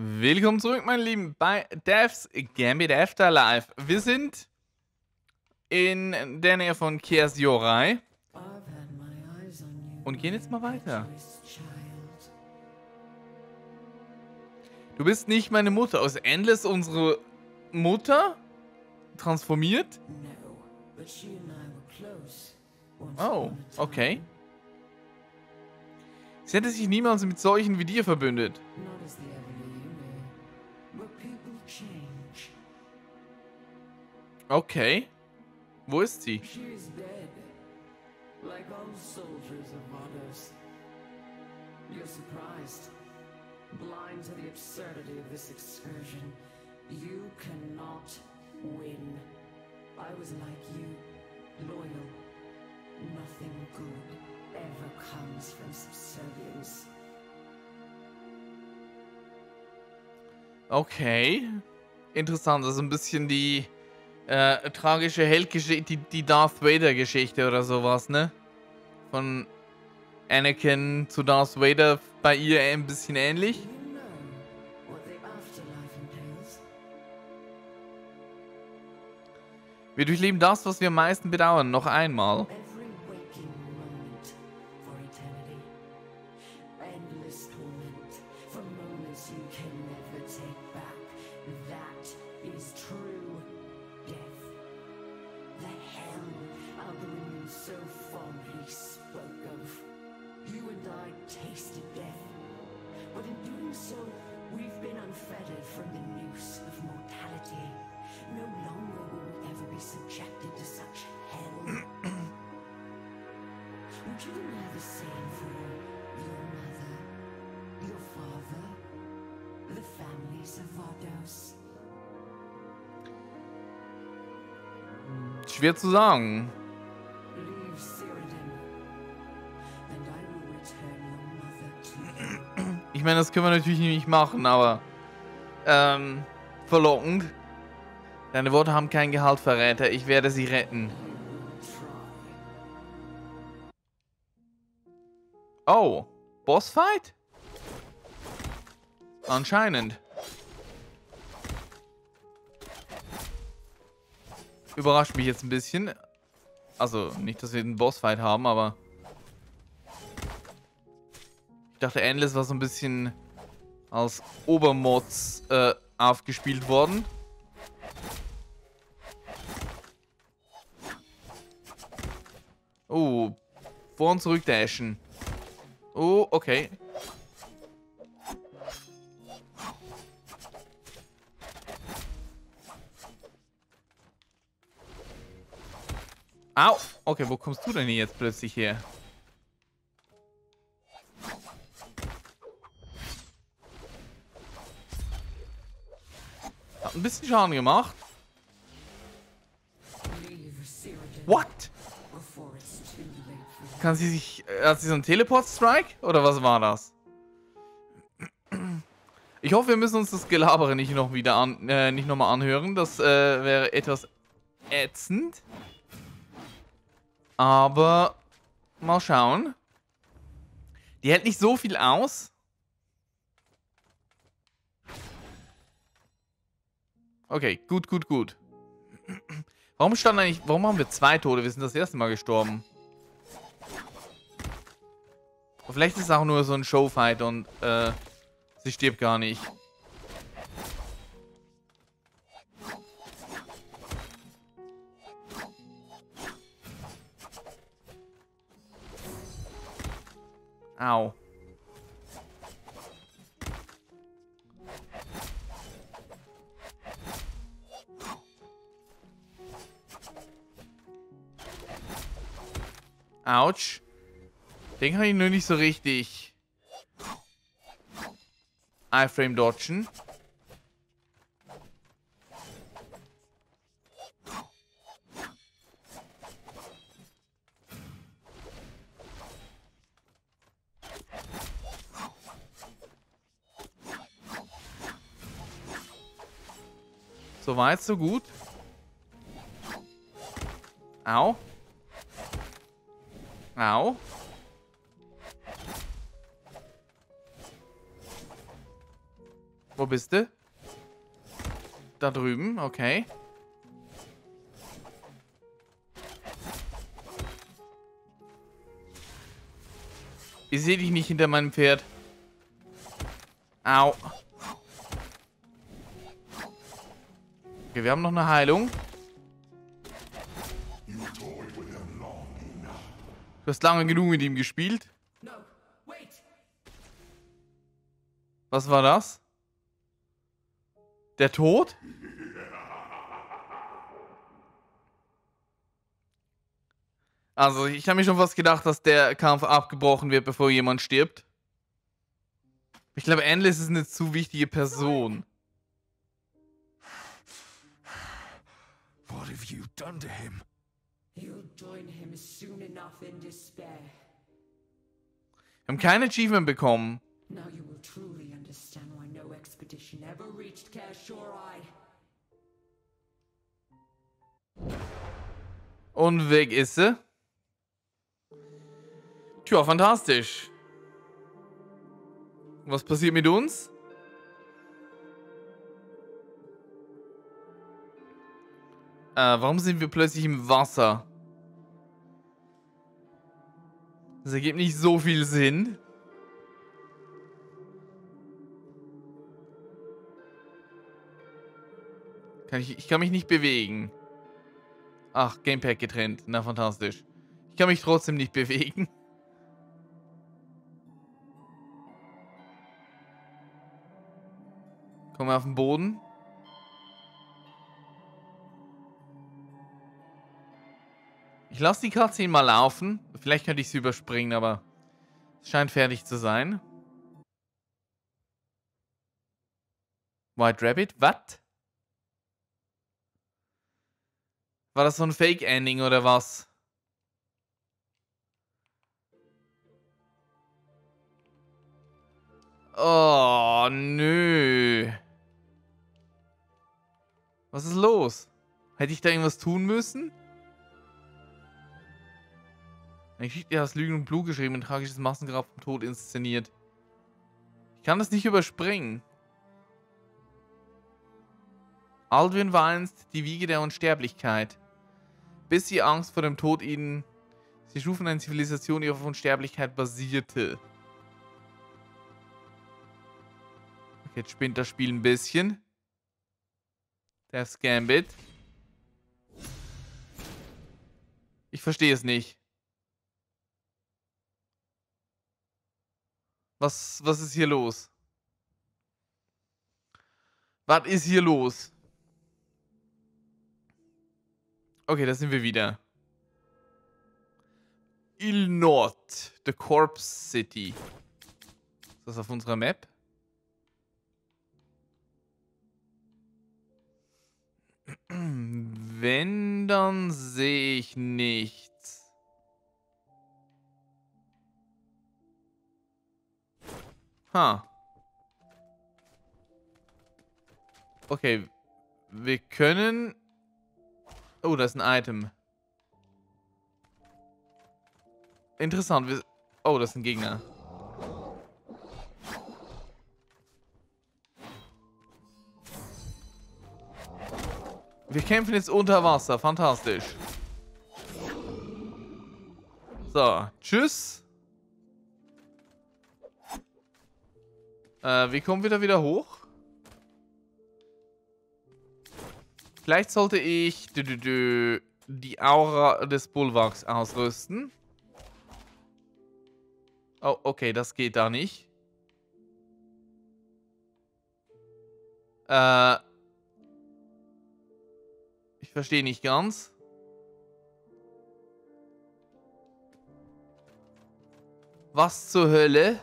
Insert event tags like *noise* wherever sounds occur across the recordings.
Willkommen zurück, meine Lieben, bei Devs Gambit Afterlife. Wir sind in der Nähe von Kias Yorai und gehen jetzt mal weiter. Du bist nicht meine Mutter. Aus Endless unsere Mutter? Transformiert? Oh, okay. Sie hätte sich niemals mit solchen wie dir verbündet. Okay. Wo ist sie? Like all soldiers of Vados. You're surprised. Blind to the absurdity of this excursion. You cannot win. I was like you, loyal. Nothing good ever comes from subservience. Okay. Interessant, also ein bisschen die äh, tragische Heldgeschichte, die, die Darth Vader-Geschichte oder sowas, ne? Von Anakin zu Darth Vader bei ihr ein bisschen ähnlich. Wir durchleben das, was wir am meisten bedauern, noch einmal. Schwer zu sagen. Ich meine, das können wir natürlich nicht machen, aber ähm, verlockend. Deine Worte haben kein Gehalt, Verräter. Ich werde sie retten. Oh, Bossfight? Anscheinend. Überrascht mich jetzt ein bisschen. Also, nicht, dass wir einen Bossfight haben, aber... Ich dachte, Endless war so ein bisschen als Obermods äh, aufgespielt worden. Oh, vor und zurück dashen. Oh, okay. Au! Okay, wo kommst du denn jetzt plötzlich her? Hat ein bisschen Schaden gemacht. What? Kann sie sich... Hat sie so einen Teleport-Strike? Oder was war das? Ich hoffe, wir müssen uns das Gelabere nicht noch wieder an, äh, nicht nochmal anhören. Das äh, wäre etwas ätzend. Aber mal schauen. Die hält nicht so viel aus. Okay, gut, gut, gut. Warum stand eigentlich... Warum haben wir zwei Tode? Wir sind das erste Mal gestorben. vielleicht ist es auch nur so ein Showfight und äh, sie stirbt gar nicht. Au. Autsch. Den kann ich nur nicht so richtig. Iframe dodgen. So weit, so gut. Au. Au. Wo bist du? Da drüben, okay. Ich sehe dich nicht hinter meinem Pferd. Au. Okay, wir haben noch eine Heilung. Du hast lange genug mit ihm gespielt. Was war das? Der Tod? Also, ich habe mir schon fast gedacht, dass der Kampf abgebrochen wird, bevor jemand stirbt. Ich glaube, Endless ist eine zu wichtige Person. What have you done to him? You'll join him soon enough in despair. Wir haben kein Achievement bekommen. Now you will truly understand why no expedition ever reached Kashurai. Und weg ist sie. Tja, fantastisch. Was passiert mit uns? Äh, warum sind wir plötzlich im Wasser? Das ergibt nicht so viel Sinn. Kann ich, ich kann mich nicht bewegen. Ach, Gamepad getrennt. Na, fantastisch. Ich kann mich trotzdem nicht bewegen. *laughs* Kommen wir auf den Boden. Ich lasse die Cutscene mal laufen. Vielleicht könnte ich sie überspringen, aber es scheint fertig zu sein. White Rabbit? Was? War das so ein Fake-Ending oder was? Oh, nö. Was ist los? Hätte ich da irgendwas tun müssen? Eine Geschichte aus Lügen und Blut geschrieben, ein tragisches Massengrab vom Tod inszeniert. Ich kann das nicht überspringen. Alduin war einst die Wiege der Unsterblichkeit. Bis sie Angst vor dem Tod ihnen... Sie schufen eine Zivilisation, die auf Unsterblichkeit basierte. Okay, jetzt spinnt das Spiel ein bisschen. Der Scambit. Ich verstehe es nicht. Was, was ist hier los? Was ist hier los? Okay, da sind wir wieder. Il Nord, the Corpse City. Ist das auf unserer Map? *clears throat* Wenn, dann sehe ich nichts. Ha. Okay. Wir können... Oh, das ist ein Item. Interessant. Wir... Oh, das ist ein Gegner. Wir kämpfen jetzt unter Wasser. Fantastisch. So, tschüss. Äh, wie kommen wir da wieder hoch? Vielleicht sollte ich die Aura des Bulwarks ausrüsten. Oh, okay, das geht da nicht. Äh, ich verstehe nicht ganz. Was zur Hölle?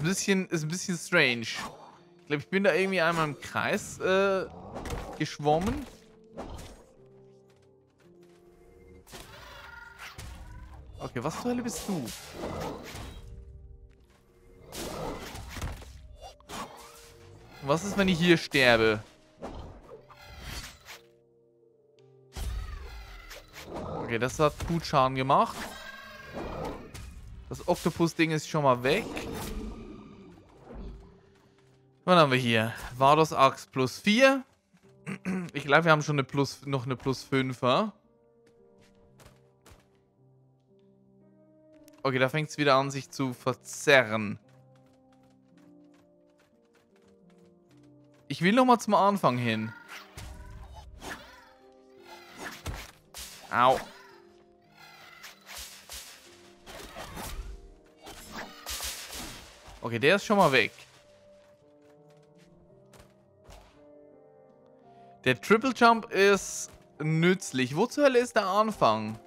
Ein bisschen, ist ein bisschen strange. Ich glaube, ich bin da irgendwie einmal im Kreis äh, geschwommen. Okay, was zur Hölle bist du? Was ist, wenn ich hier sterbe? Okay, das hat gut Schaden gemacht. Das Oktopus-Ding ist schon mal weg. Was haben wir hier? Vados Axt plus 4. Ich glaube, wir haben schon eine plus, noch eine plus 5er. Okay, da fängt es wieder an, sich zu verzerren. Ich will noch mal zum Anfang hin. Au. Okay, der ist schon mal weg. Der Triple Jump ist nützlich. Wo zur Hölle ist der Anfang?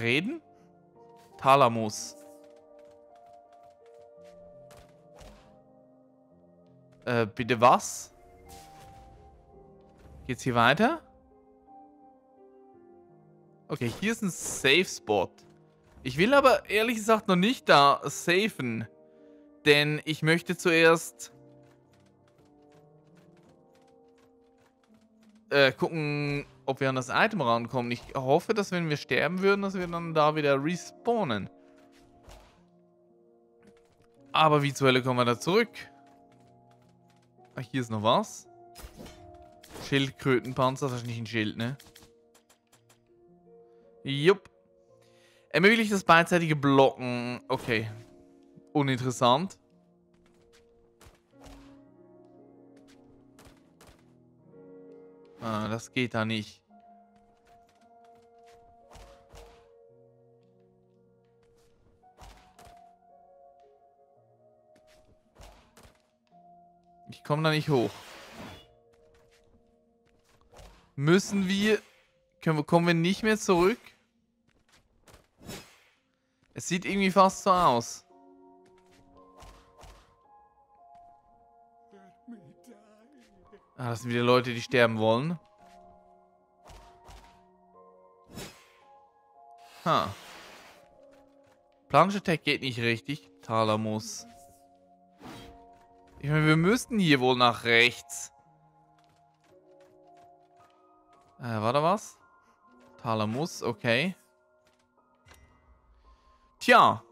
Reden? Thalamus. Äh, bitte was? Geht's hier weiter? Okay, hier ist ein Safe Spot. Ich will aber ehrlich gesagt noch nicht da safen. Denn ich möchte zuerst äh, gucken, ob wir an das Item rankommen. Ich hoffe, dass wenn wir sterben würden, dass wir dann da wieder respawnen. Aber wie zur Hölle kommen wir da zurück? Ach, hier ist noch was. Schildkrötenpanzer, das ist nicht ein Schild, ne? Jupp. Ermöglicht das beidseitige Blocken. Okay. Uninteressant. Ah, das geht da nicht. Ich komme da nicht hoch. Müssen wir... Können wir... Kommen wir nicht mehr zurück? Es sieht irgendwie fast so aus. Ah, das sind wieder Leute, die sterben wollen. Ha. Planche-Tech geht nicht richtig. Thalamus. Ich meine, wir müssten hier wohl nach rechts. Äh, war da was? Thalamus, okay. Tja.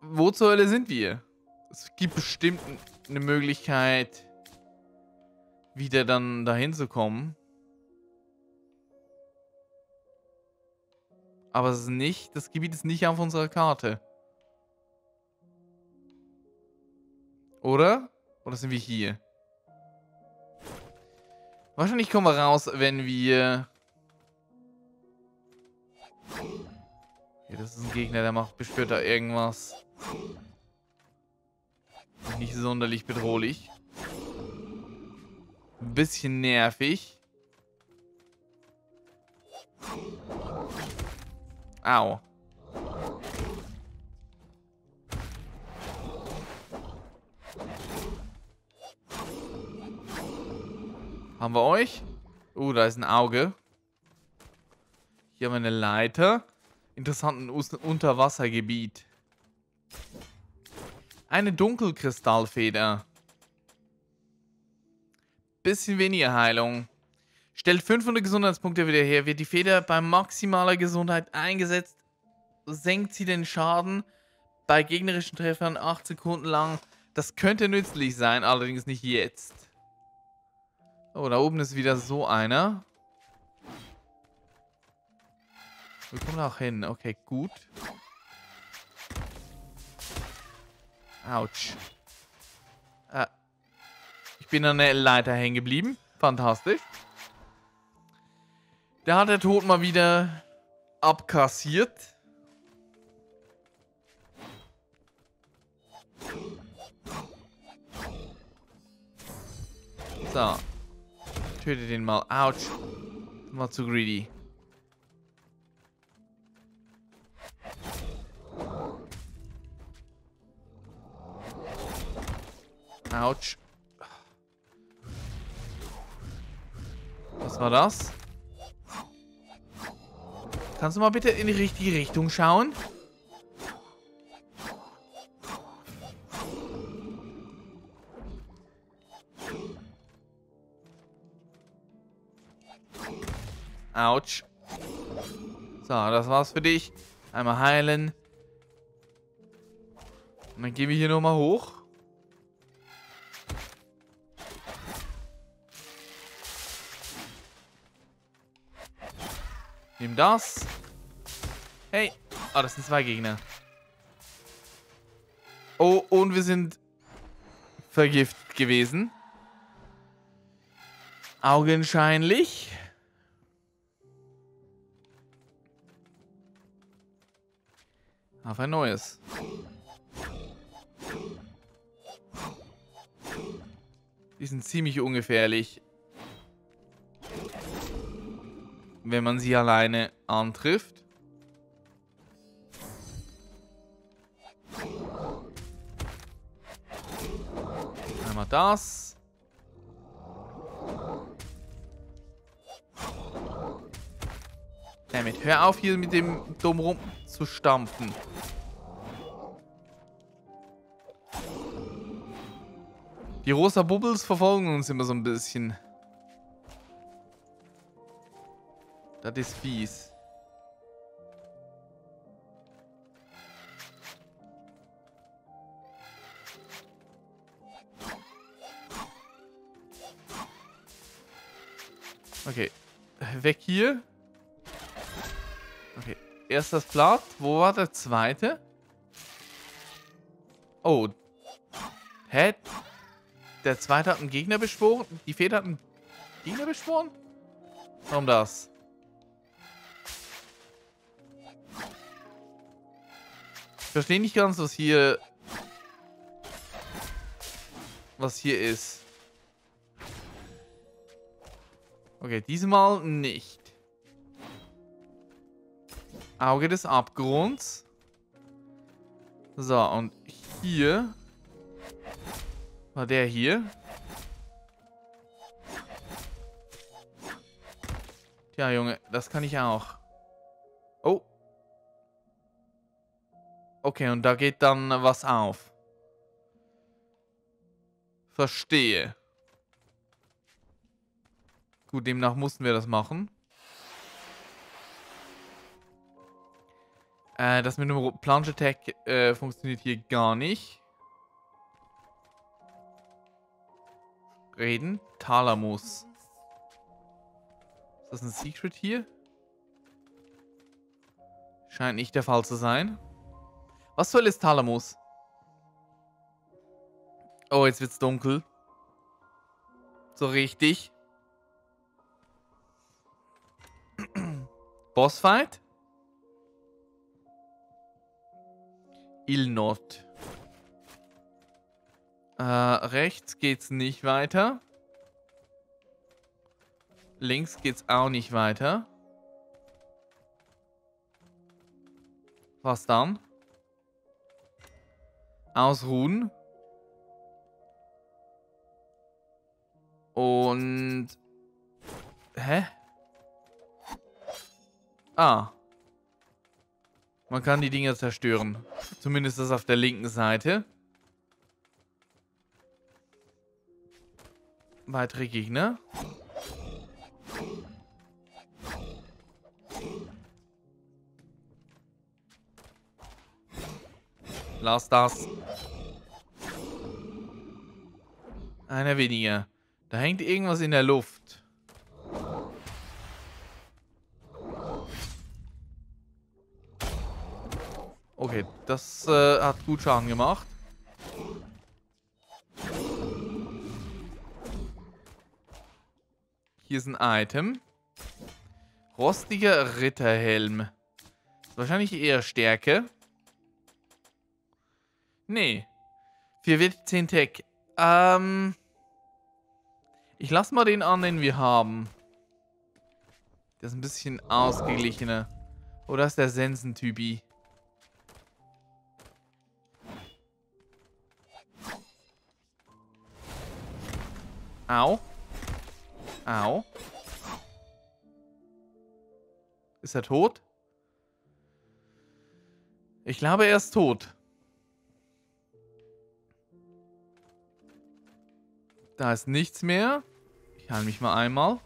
Wo zur Hölle sind wir? Es gibt bestimmt eine Möglichkeit wieder dann dahin zu kommen. Aber es ist nicht, das Gebiet ist nicht auf unserer Karte. Oder? Oder sind wir hier? Wahrscheinlich kommen wir raus, wenn wir... Okay, das ist ein Gegner, der macht bestimmt da irgendwas. Nicht sonderlich bedrohlich. Ein bisschen nervig. Au. Haben wir euch? Uh, da ist ein Auge. Hier haben wir eine Leiter. Interessanten Unterwassergebiet. Eine Dunkelkristallfeder bisschen weniger Heilung. Stellt 500 Gesundheitspunkte wieder her. Wird die Feder bei maximaler Gesundheit eingesetzt, senkt sie den Schaden bei gegnerischen Treffern 8 Sekunden lang. Das könnte nützlich sein, allerdings nicht jetzt. Oh, da oben ist wieder so einer. Wir kommen auch hin. Okay, gut. Autsch. Äh, bin an der Leiter hängen geblieben. Fantastisch. Da hat der Tod mal wieder abkassiert. So. Töte den mal. Autsch. War zu greedy. Autsch. War das? Kannst du mal bitte in die richtige Richtung schauen? Autsch. So, das war's für dich. Einmal heilen. Und dann gehen wir hier nochmal hoch. Nimm das. Hey. Oh, das sind zwei Gegner. Oh, und wir sind vergiftet gewesen. Augenscheinlich. Auf ein neues. Die sind ziemlich ungefährlich. Wenn man sie alleine antrifft. Einmal das. Damit, hör auf hier mit dem dumm rum zu stampfen. Die rosa Bubbles verfolgen uns immer so ein bisschen. Das ist fies. Okay. Weg hier. Okay. Erst das Blatt. Wo war der zweite? Oh. Hä? Der zweite hat einen Gegner beschworen. Die Feder hat einen Gegner beschworen? Warum das? Verstehe nicht ganz, was hier... Was hier ist. Okay, diesmal nicht. Auge des Abgrunds. So, und hier war der hier. Tja, Junge, das kann ich auch. Okay, und da geht dann was auf. Verstehe. Gut, demnach mussten wir das machen. Äh, das mit dem Plunge Attack äh, funktioniert hier gar nicht. Reden. Thalamus. Ist das ein Secret hier? Scheint nicht der Fall zu sein. Was soll ist Thalamus? Oh, jetzt wird's dunkel. So richtig. *clears throat* Bossfight? Ilnot. Äh, rechts geht's nicht weiter. Links geht's auch nicht weiter. Was dann? Ausruhen. Und... Hä? Ah. Man kann die Dinger zerstören. Zumindest das auf der linken Seite. Weitere Gegner. Lass das. Einer weniger. Da hängt irgendwas in der Luft. Okay, das äh, hat gut Schaden gemacht. Hier ist ein Item. Rostiger Ritterhelm. Wahrscheinlich eher Stärke. Nee. 4 Wit, 10 Tech. Ähm. Ich lass mal den an, den wir haben. Der ist ein bisschen ausgeglichener. Oder ist der Sensentypi? Au. Au. Ist er tot? Ich glaube, er ist tot. Da ist nichts mehr. Ich heile mich mal einmal.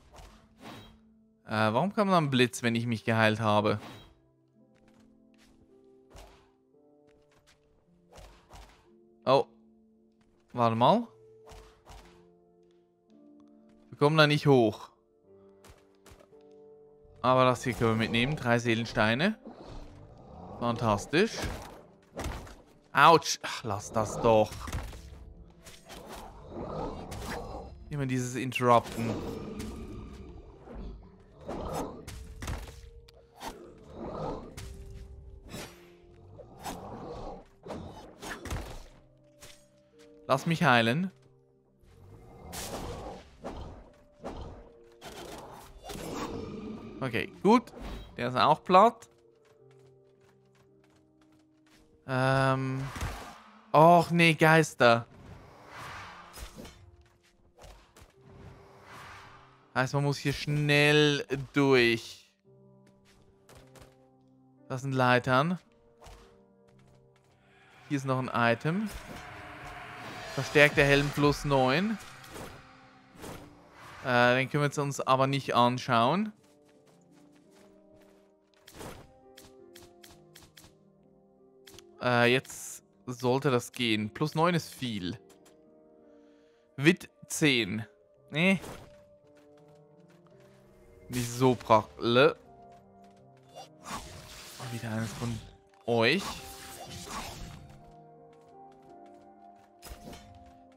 Äh, warum kam da ein Blitz, wenn ich mich geheilt habe? Oh. Warte mal. Wir kommen da nicht hoch. Aber das hier können wir mitnehmen. Drei Seelensteine. Fantastisch. Autsch. Ach, lass das doch. Immer dieses Interrupten. Lass mich heilen. Okay, gut. Der ist auch platt. Ähm. Och, nee, Geister. Heißt, man muss hier schnell durch. Das sind Leitern. Hier ist noch ein Item. Verstärkter Helm plus 9. Äh, den können wir uns aber nicht anschauen. Äh, jetzt sollte das gehen. Plus 9 ist viel. Wit 10. Nee. Nicht so praktisch. Wieder eines von euch.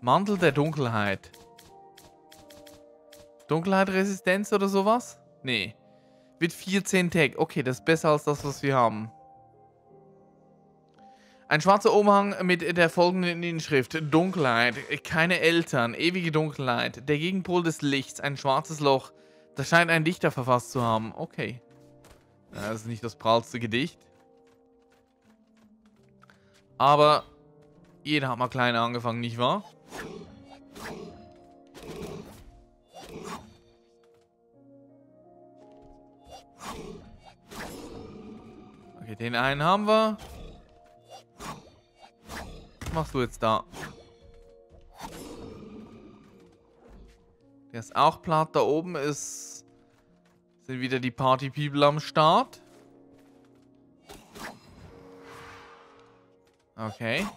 Mantel der Dunkelheit. Dunkelheitresistenz oder sowas? Nee. Mit 14 Tag. Okay, das ist besser als das, was wir haben. Ein schwarzer Umhang mit der folgenden Inschrift. Dunkelheit, keine Eltern, ewige Dunkelheit, der Gegenpol des Lichts, ein schwarzes Loch. Das scheint ein Dichter verfasst zu haben. Okay. Das ist nicht das prallste Gedicht. Aber jeder hat mal klein angefangen, nicht wahr? Okay, den einen haben wir. Was machst du jetzt da? Der ist auch platt. Da oben ist sind wieder die Party People am Start. Okay.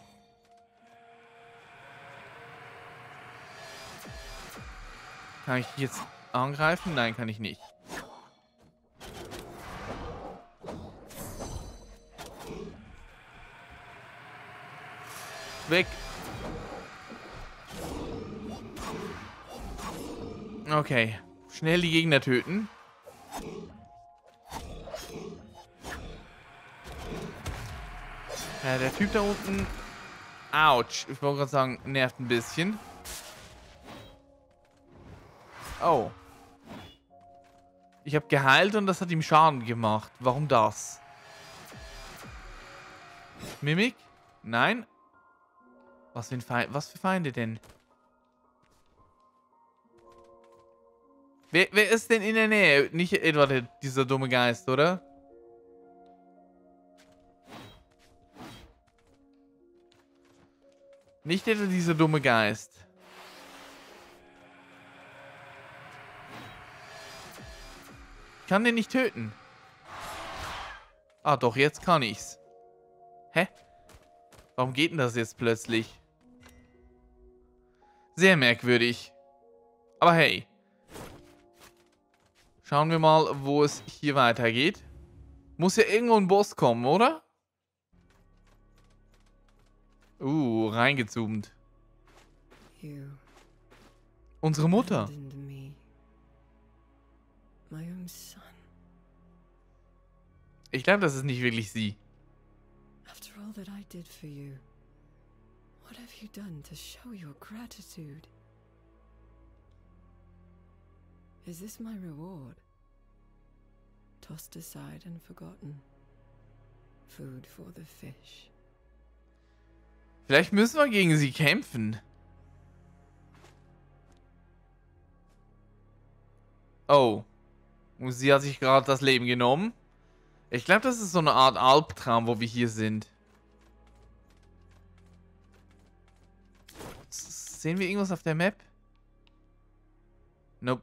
Kann ich jetzt angreifen? Nein, kann ich nicht. Weg. Okay. Schnell die Gegner töten. Ja, der Typ da unten... Autsch. Ich wollte gerade sagen, nervt ein bisschen. Oh. Ich habe geheilt und das hat ihm Schaden gemacht. Warum das? Mimik? Nein? Was was für Feinde denn? Wer, wer ist denn in der Nähe? Nicht etwa dieser dumme Geist, oder? Nicht etwa dieser dumme Geist. Ich kann den nicht töten. Ah, doch, jetzt kann ich's. Hä? Warum geht denn das jetzt plötzlich? Sehr merkwürdig. Aber hey. Schauen wir mal, wo es hier weitergeht. Muss ja irgendwo ein Boss kommen, oder? Uh, reingezoomt. Unsere Mutter. Ich glaube, das ist nicht wirklich sie. After all that I did for you, what have you done to show your gratitude? Is this my reward? Tossed aside and forgotten. Food for the fish. Vielleicht müssen wir gegen sie kämpfen. Oh. Und sie hat sich gerade das Leben genommen. Ich glaube, das ist so eine Art Albtraum, wo wir hier sind. Sehen wir irgendwas auf der Map? Nope.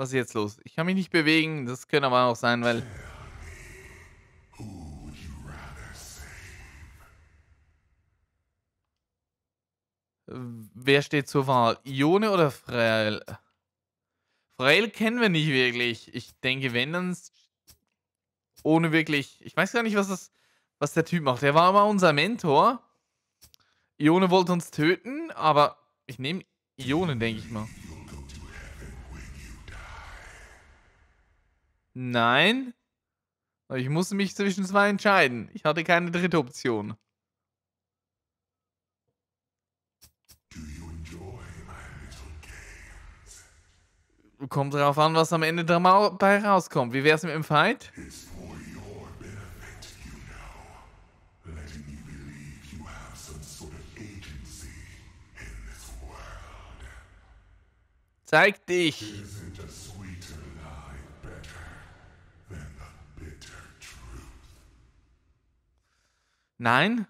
Was ist jetzt los? Ich kann mich nicht bewegen. Das könnte aber auch sein, weil... Wer steht zur Wahl? Ione oder Frel? Frel kennen wir nicht wirklich. Ich denke, wenn dann ohne wirklich... Ich weiß gar nicht, was, das, was der Typ macht. Er war immer unser Mentor. Ione wollte uns töten, aber ich nehme Ione, denke ich mal. Nein. Ich musste mich zwischen zwei entscheiden. Ich hatte keine dritte Option. Kommt darauf an, was am Ende dabei rauskommt. Wie wär's mit dem Fight? Zeig dich! Nein?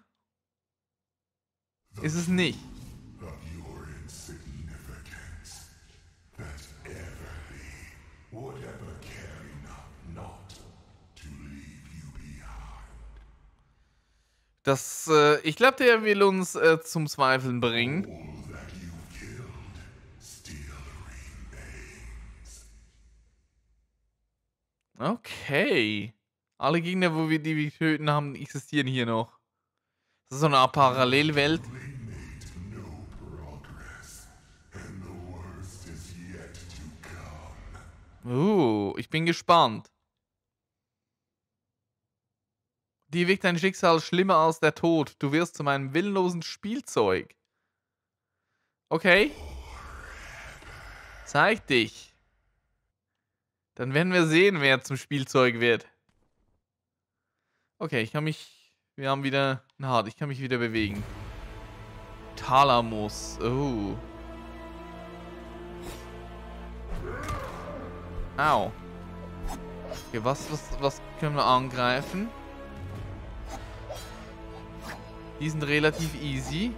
Ist es nicht. Das, äh, ich glaube, der will uns äh, zum Zweifeln bringen. Okay. Alle Gegner, wo wir die wir töten haben, existieren hier noch. Das ist so eine Art Parallelwelt. Uh, ich bin gespannt. Die wirkt dein Schicksal schlimmer als der Tod. Du wirst zu meinem willenlosen Spielzeug. Okay. Zeig dich. Dann werden wir sehen, wer zum Spielzeug wird. Okay, ich kann mich wir haben wieder ein Hart. Ich kann mich wieder bewegen. Thalamus. Oh. Au. Okay, was, was, was können wir angreifen? Die sind relativ easy.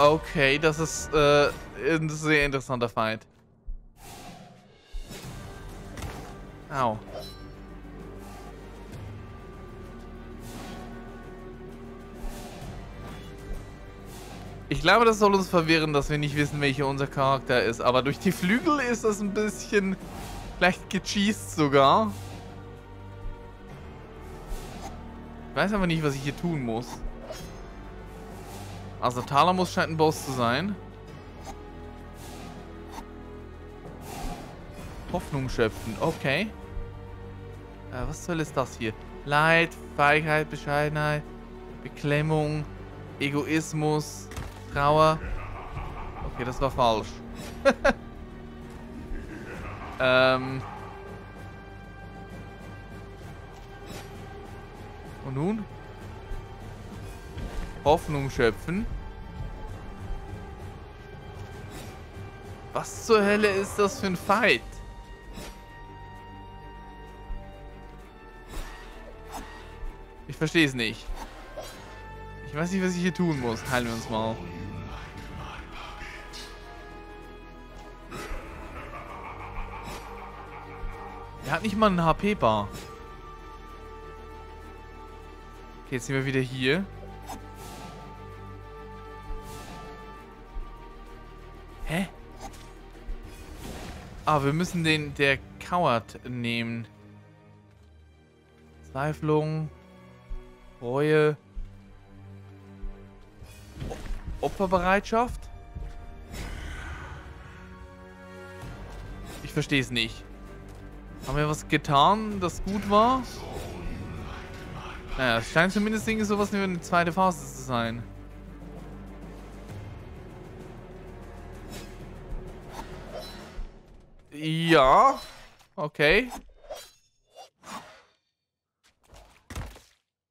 Okay, das ist äh, ein sehr interessanter Fight. Au. Ich glaube, das soll uns verwirren, dass wir nicht wissen, welcher unser Charakter ist. Aber durch die Flügel ist das ein bisschen vielleicht gecheased sogar. Ich weiß aber nicht, was ich hier tun muss. Also Thalamus scheint ein Boss zu sein. Hoffnung schöpfen, okay. Äh, was soll ist das hier? Leid, Feigheit, Bescheidenheit, Beklemmung, Egoismus, Trauer. Okay, das war falsch. *laughs* ähm. Und nun? Hoffnung schöpfen. Was zur Hölle ist das für ein Fight? Ich verstehe es nicht. Ich weiß nicht, was ich hier tun muss. Heilen wir uns mal. Er hat nicht mal einen HP-Bar. Okay, jetzt sind wir wieder hier. Ah, wir müssen den, der Coward nehmen. Zweiflung. Reue. Opferbereitschaft? Ich verstehe es nicht. Haben wir was getan, das gut war? Naja, es scheint zumindest irgendwie sowas wie eine zweite Phase zu sein. Ja. Okay.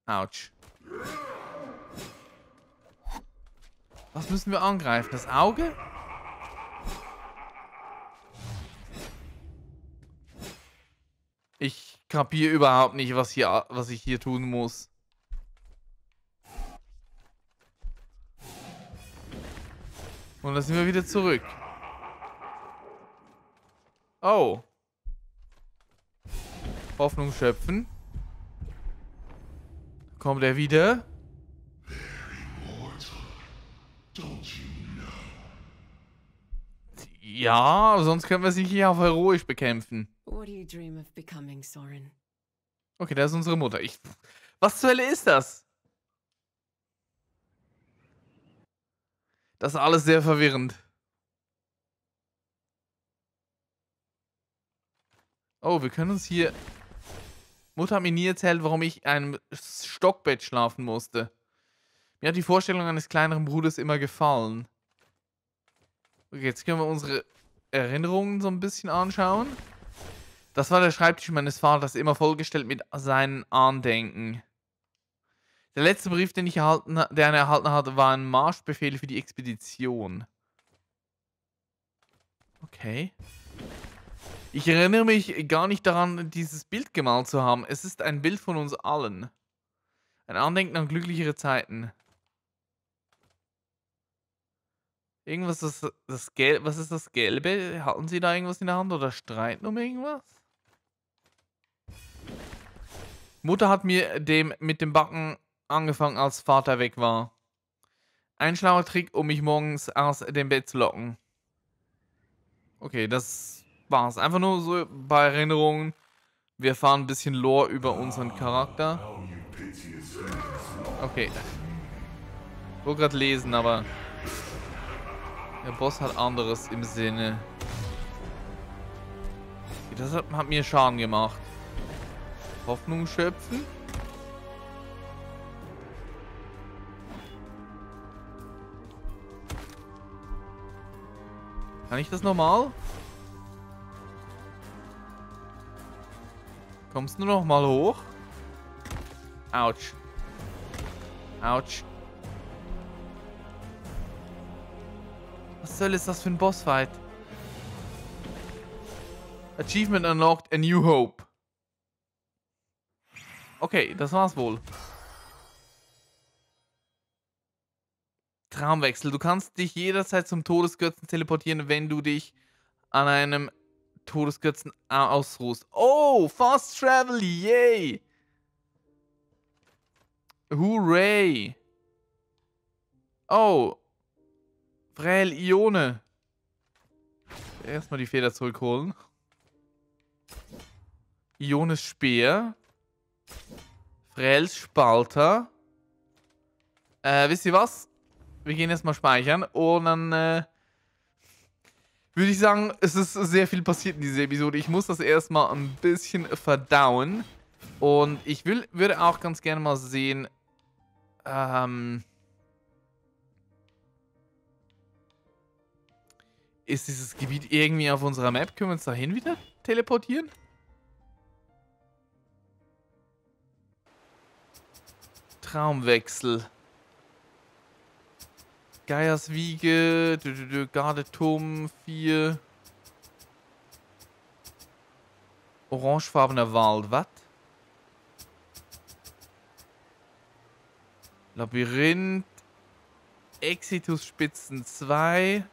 Autsch. Was müssen wir angreifen? Das Auge? Ich kapiere überhaupt nicht, was, hier, was ich hier tun muss. Und dann sind wir wieder zurück. Oh. Hoffnung schöpfen. Kommt er wieder? Ja, sonst können wir sie hier auf heroisch bekämpfen. Okay, das ist unsere Mutter. Ich, was zur Hölle ist das? Das ist alles sehr verwirrend. Oh, wir können uns hier... Mutter hat mir nie erzählt, warum ich in einem Stockbett schlafen musste. Mir hat die Vorstellung eines kleineren Bruders immer gefallen. Okay, jetzt können wir unsere Erinnerungen so ein bisschen anschauen. Das war der Schreibtisch meines Vaters, immer vollgestellt mit seinen Andenken. Der letzte Brief, den ich erhalten, der er erhalten hatte, war ein Marschbefehl für die Expedition. Okay. Ich erinnere mich gar nicht daran, dieses Bild gemalt zu haben. Es ist ein Bild von uns allen. Ein Andenken an glücklichere Zeiten. Irgendwas, das, das Gelb, was ist das Gelbe? Hatten Sie da irgendwas in der Hand oder streiten um irgendwas? Mutter hat mir dem mit dem Backen angefangen, als Vater weg war. Ein schlauer Trick, um mich morgens aus dem Bett zu locken. Okay, das war's. Einfach nur so bei Erinnerungen. Wir erfahren ein bisschen Lore über unseren Charakter. Okay. Ich wollte gerade lesen, aber... Der Boss hat anderes im Sinne. Das hat, hat mir Schaden gemacht. Hoffnung schöpfen. Kann ich das normal? Kommst du noch mal hoch? Autsch. Autsch. Was soll ist das für ein Bossfight? Achievement unlocked, a new hope. Okay, das war's wohl. Traumwechsel. Du kannst dich jederzeit zum Todesgötzen teleportieren, wenn du dich an einem Todesgötzen ausruhst. Oh, Fast Travel, yay! Hooray! Oh, Vrel Ione. Erstmal die Feder zurückholen. Iones Speer. Frels Spalter. Äh, wisst ihr was? Wir gehen erstmal speichern und dann äh, würde ich sagen, es ist sehr viel passiert in dieser Episode. Ich muss das erstmal ein bisschen verdauen. Und ich will, würde auch ganz gerne mal sehen, ähm, ist dieses Gebiet irgendwie auf unserer Map? Können wir uns dahin wieder teleportieren? Traumwechsel. Geiers Wiege, Gardeturm 4. Orangefarbener Wald, was? Labyrinth. Exitus Spitzen 2.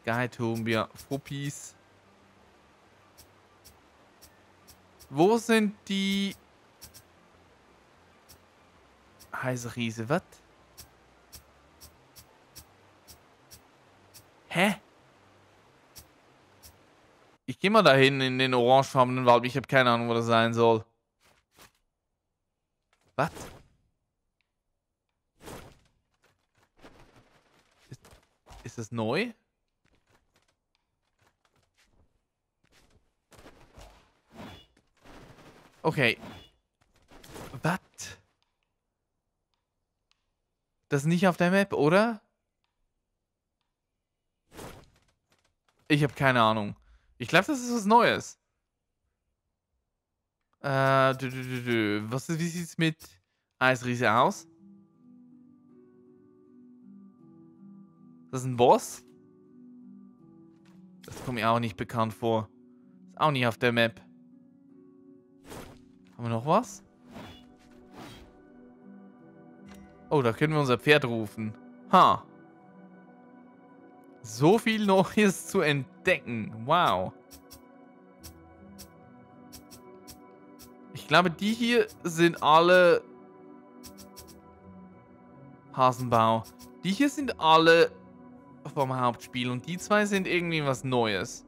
Skyturm, ja, Fuppis. Wo sind die heiße Riese, was? Hä? Ich geh mal dahin in den orangefarbenen Wald. Ich habe keine Ahnung, wo das sein soll. Was? Ist, ist das neu? Okay. Was? Das ist nicht auf der Map, oder? Ich habe keine Ahnung. Ich glaube, das ist was Neues. Äh, dü, dü, dü. Was ist, wie sieht's mit Eisriese aus? Das ist ein Boss? Das kommt mir auch nicht bekannt vor. Ist auch nicht auf der Map. Haben wir noch was? Oh, da können wir unser Pferd rufen. Ha. So viel Neues zu entdecken. Wow. Ich glaube, die hier sind alle... Hasenbau. Die hier sind alle vom Hauptspiel und die zwei sind irgendwie was Neues.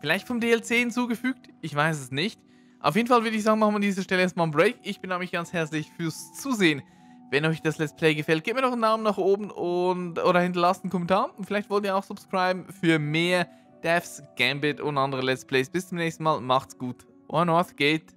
Vielleicht vom DLC hinzugefügt? Ich weiß es nicht. Auf jeden Fall würde ich sagen, machen wir an dieser Stelle erstmal einen Break. Ich bedanke mich ganz herzlich fürs Zusehen. Wenn euch das Let's Play gefällt, gebt mir doch einen Daumen nach oben und oder hinterlasst einen Kommentar. Vielleicht wollt ihr auch subscriben für mehr Devs, Gambit und andere Let's Plays. Bis zum nächsten Mal. Macht's gut. One North Gate.